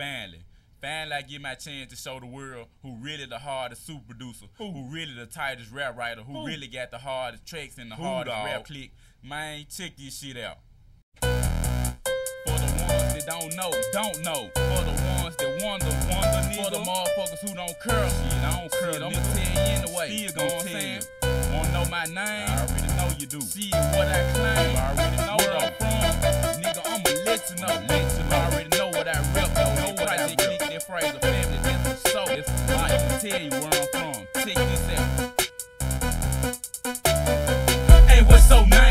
finally. Finally, I get my chance to show the world who really the hardest super producer, who, who really the tightest rap writer, who, who, really got the hardest tracks and the who hardest dog? rap click. Man, check this shit out. For the ones that don't know, don't know. For the ones that wonder, wonder, nigga. For the motherfuckers who don't curl shit, I don't curl, shit, I'm gonna tell you anyway. Still gonna tell you. Wanna know my name? I already know you do. See what I claim. I already know Where though. I'm from. Nigga, I'ma let you know. Let Frayser Family Tell you where I'm from. Take this out. Hey, what's so nice?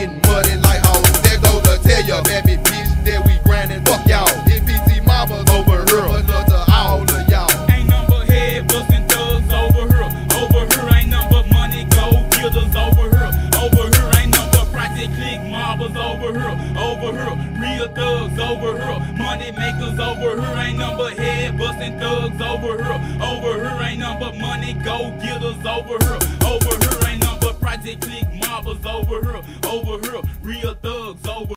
Getting muddy like hoes. There goes to tell ya, baby bitch, that we grindin'. Fuck y'all. NPC mamas over here. But love. Ain't number head bustin' thugs over here. Over here ain't number money gold getters over here. Over here ain't number project click marbles over here. Over here real thugs over here. Money makers over here ain't number head bustin' thugs over here. Over here ain't number money gold getters over here. Over here ain't number project click marbles over here. Over here real thugs over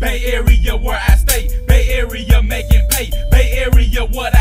Bay Area where I stay, Bay Area making pay, Bay Area what I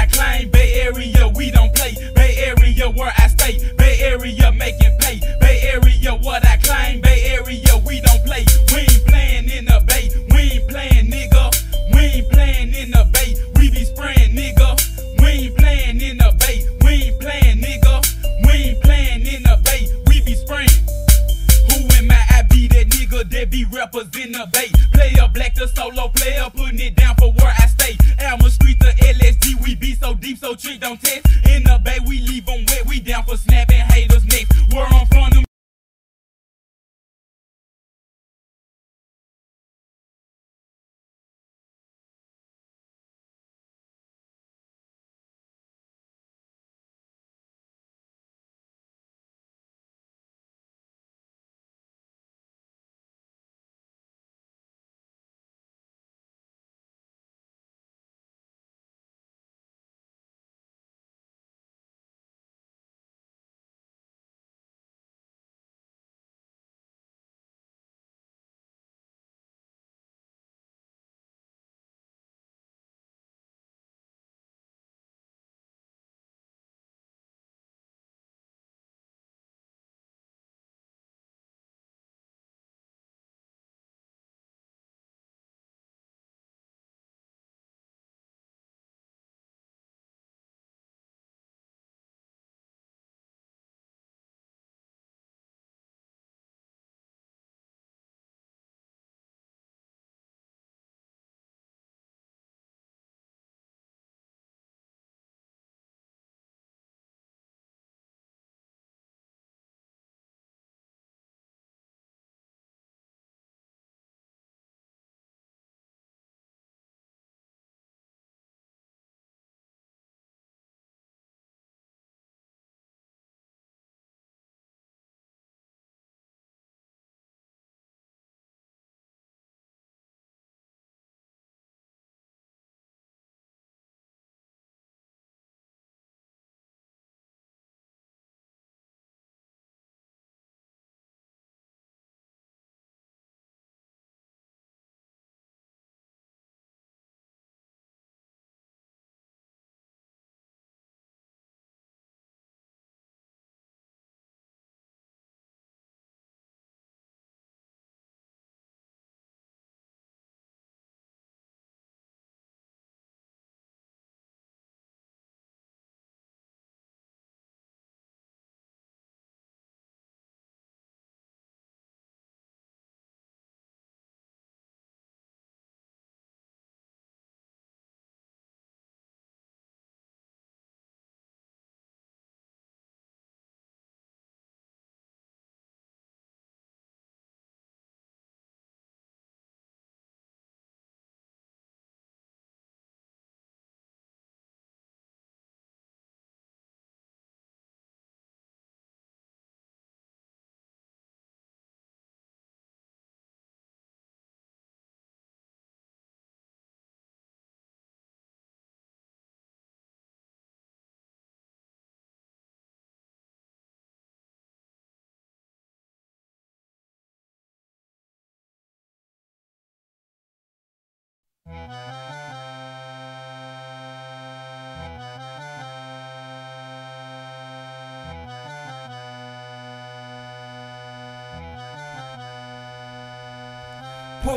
Put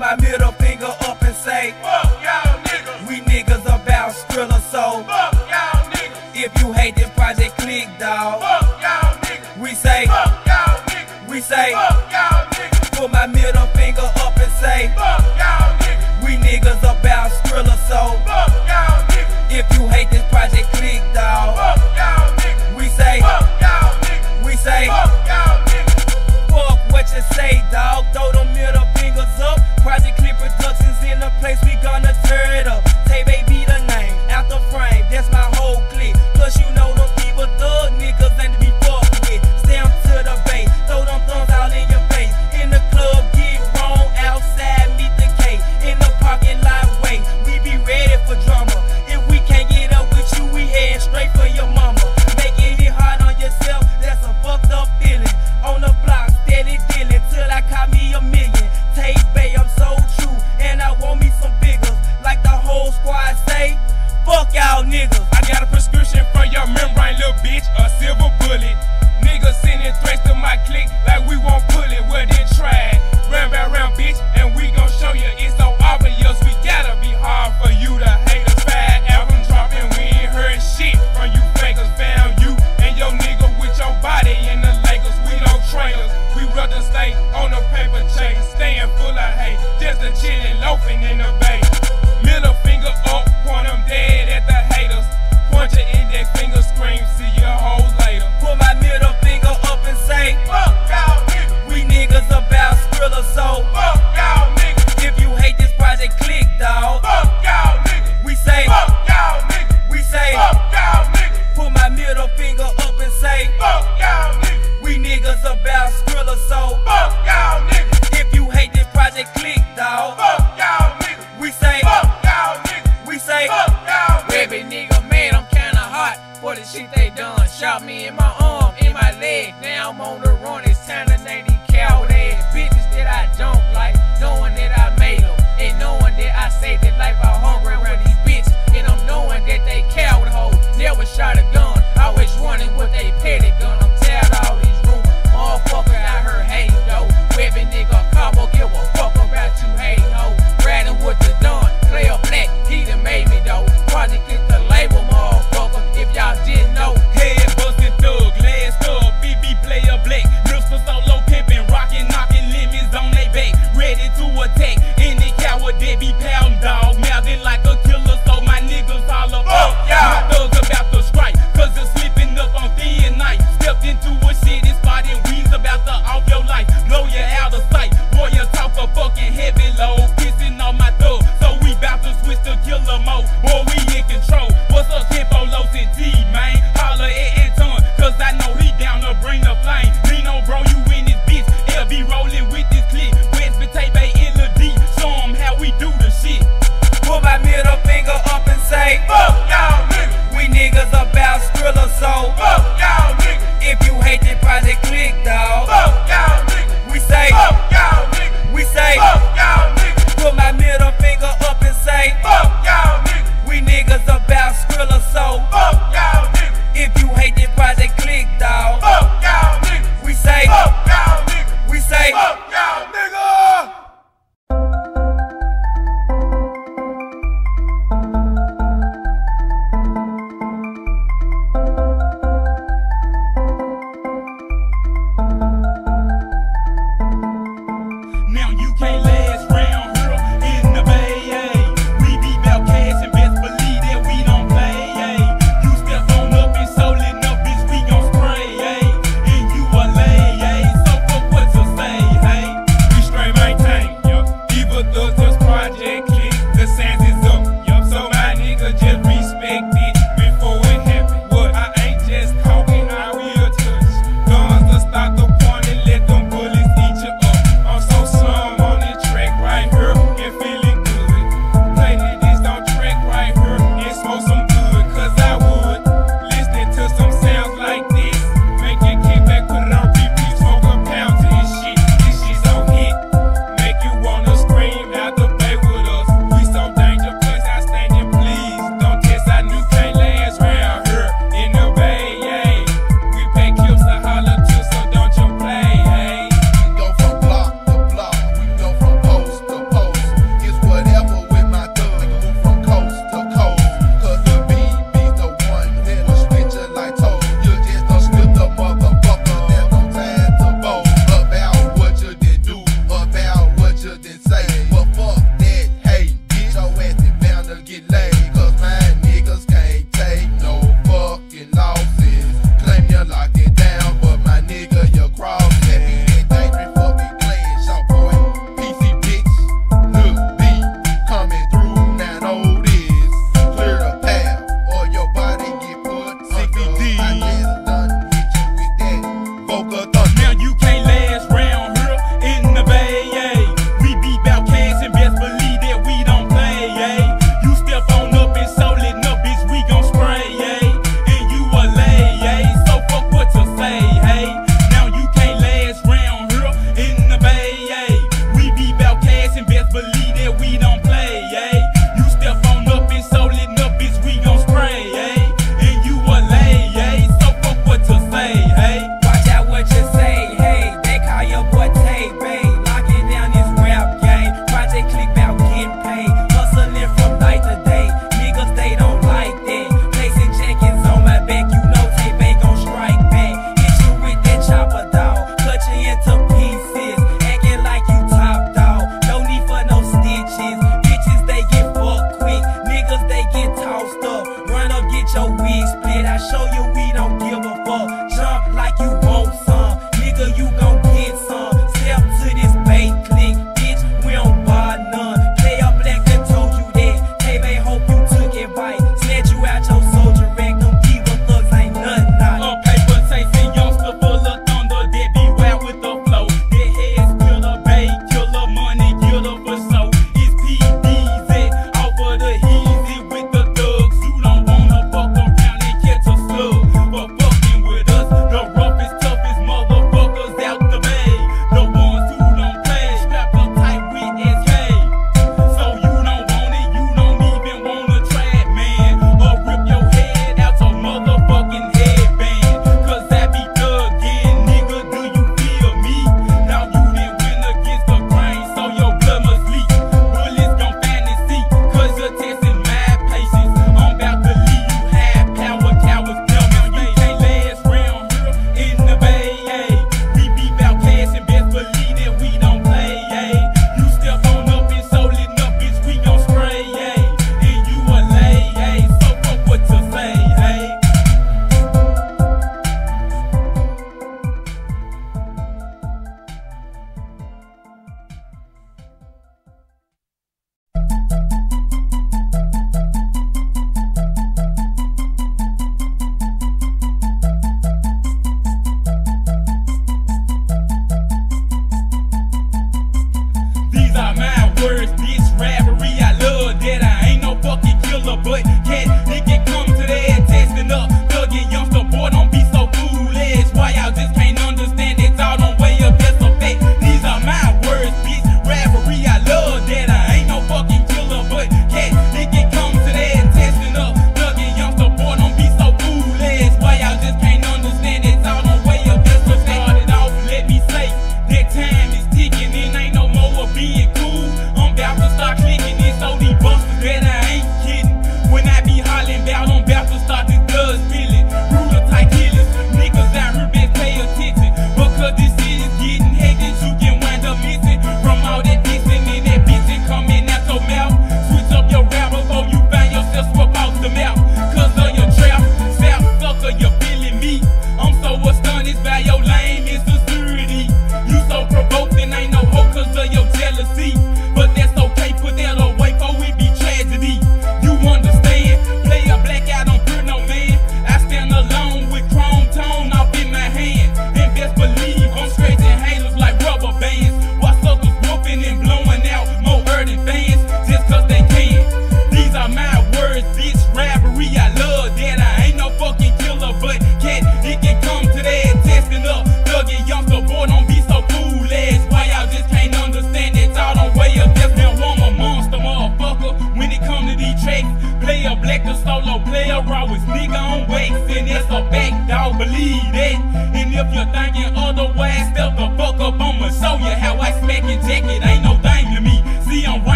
my middle finger up and say, Fuck y'all niggas. We niggas about Skrilla, so Fuck y'all niggas. If you hate this Project Click, dog. Fuck y'all niggas. We say, Fuck y'all niggas. We say, Fuck y'all niggas. Put my middle finger up and say, Fuck niggas about Skrilla, so fuck y'all niggas. If you hate this Project Click, dawg.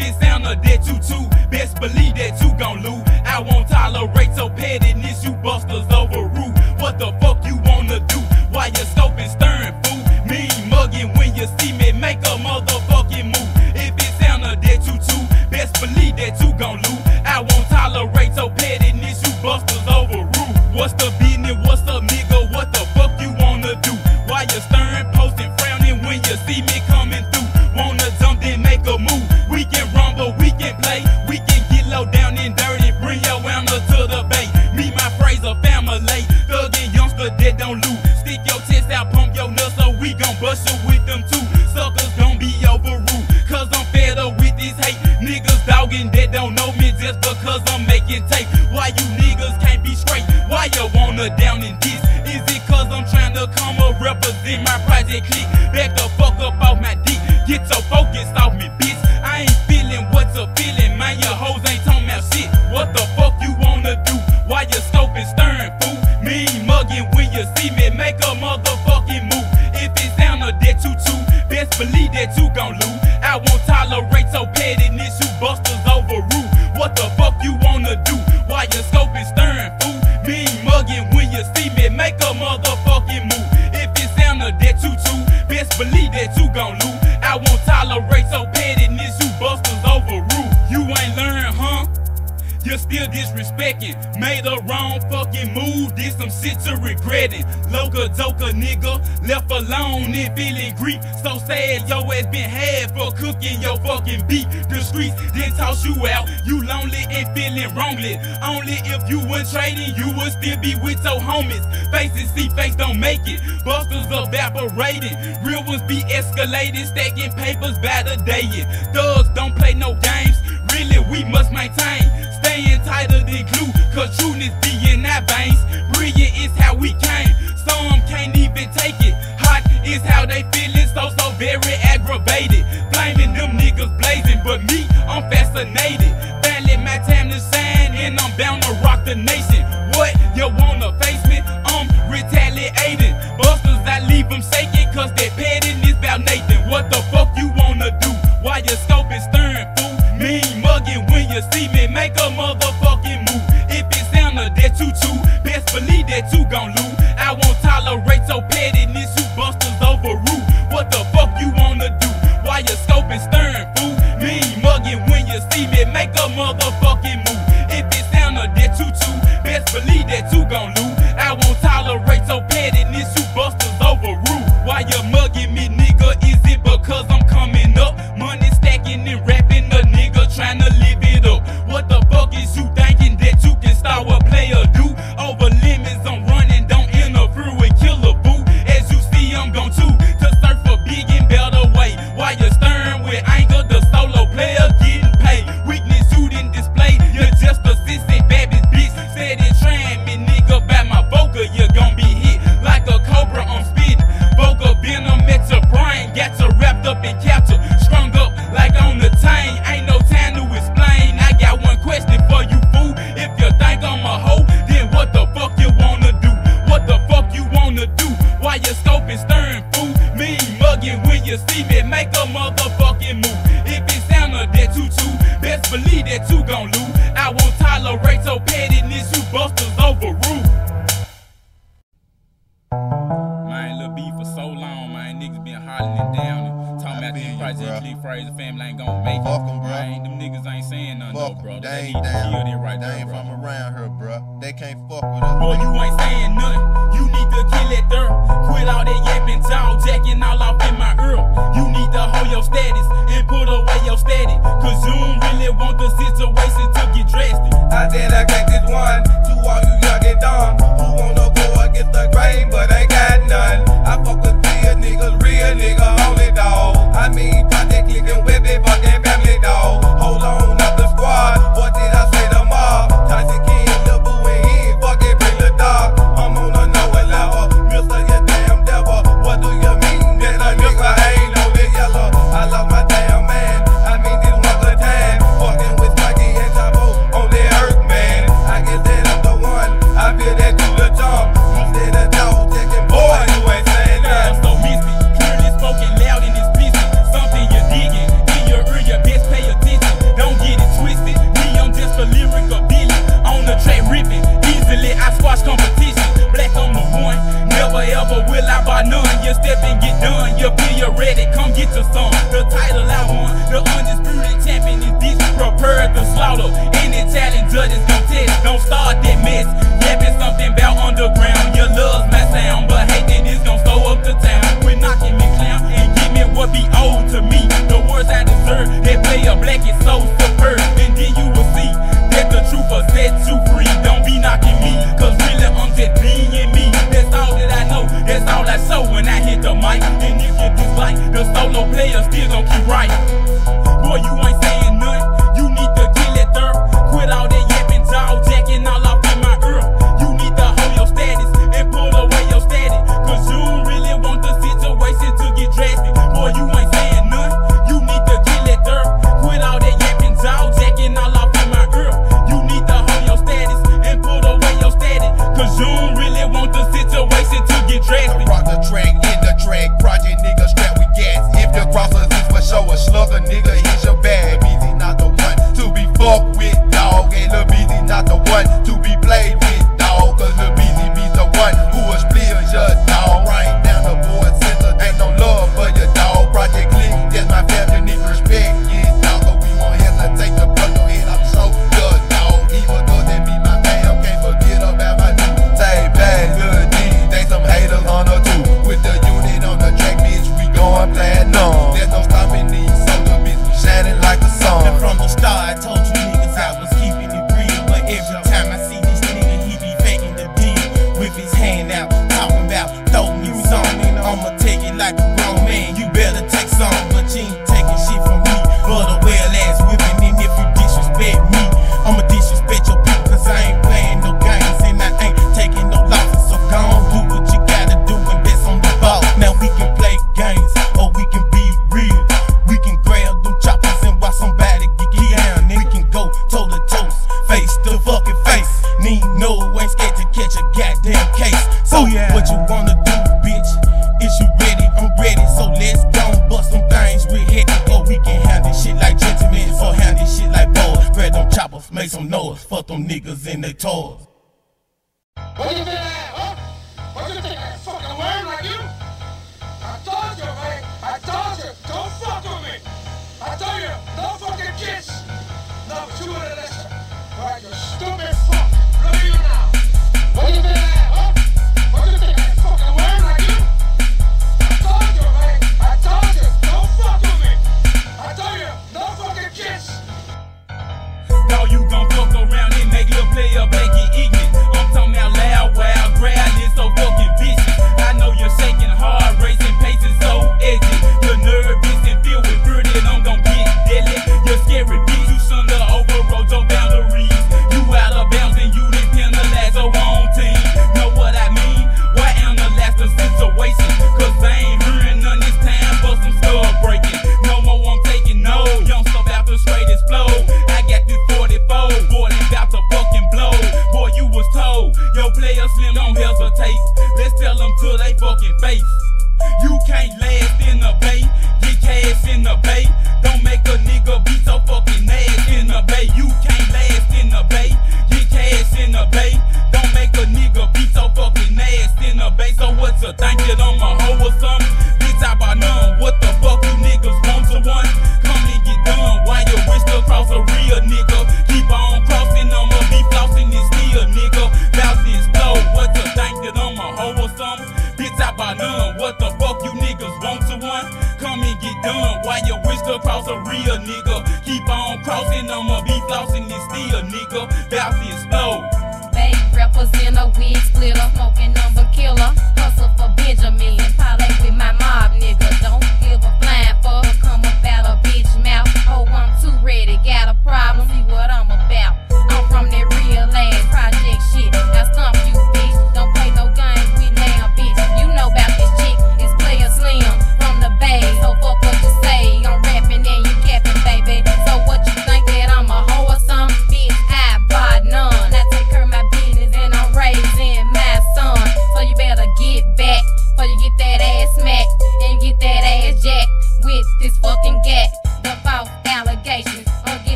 It sound of that you too. Best believe that you gon' lose. I won't tolerate so pettiness. You gone and feeling grief. So sad, yo ass been had for cooking your fucking beat. The streets then toss you out. You lonely and feeling wrongly. Only if you were trading, you would still be with your homies. Faces see face don't make it. Busters evaporating. Real ones be escalated, stacking papers by the day. Thugs What? You wanna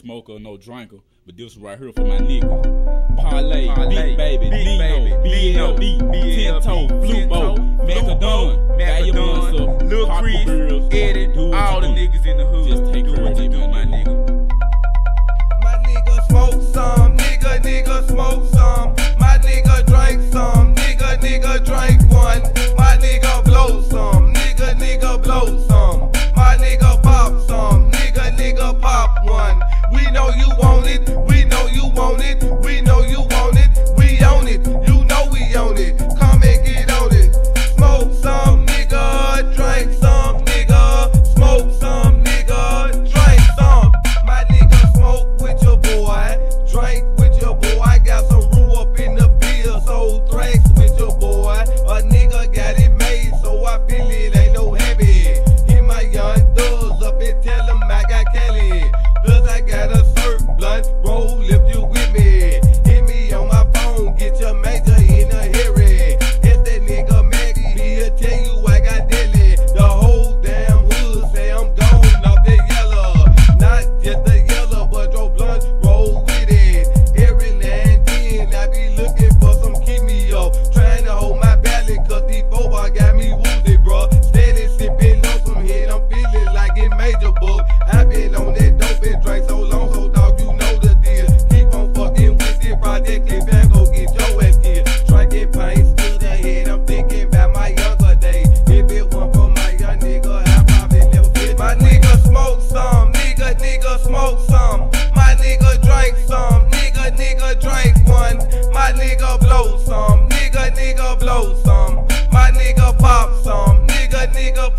smoker, no drinker, but this one right here for my nigga. Parlay, Big Baby, Dino, BLB, Tinto, Bluebo, Macadon, Macadon, Lil Crease, Eddie, all the niggas in the hood. Just take care do, my nigga. My nigga smoke some, nigga, nigga smoke some. My nigga drink some, nigga, nigga drink one. My nigga blow some, nigga, nigga blow some. We know you want it. We know you want it. We know you want it. We own it. You know we own it. Nigga blow some, nigga, nigga blow some. My nigga pop some, nigga, nigga